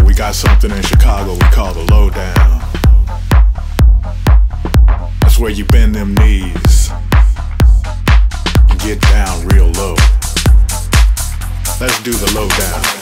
We got something in Chicago we call the lowdown. That's where you bend them knees and get down real low. Let's do the lowdown.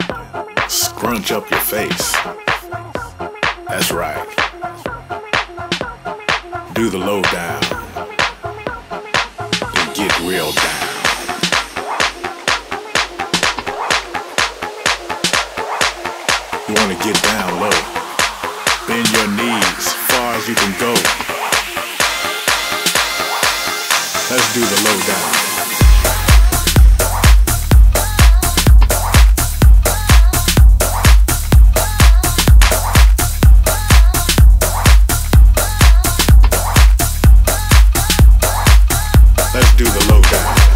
Scrunch up your face. That's right. Do the low down. Then get real down. You wanna get down low. Bend your knees far as you can go. Let's do the low down. Let's do the low down.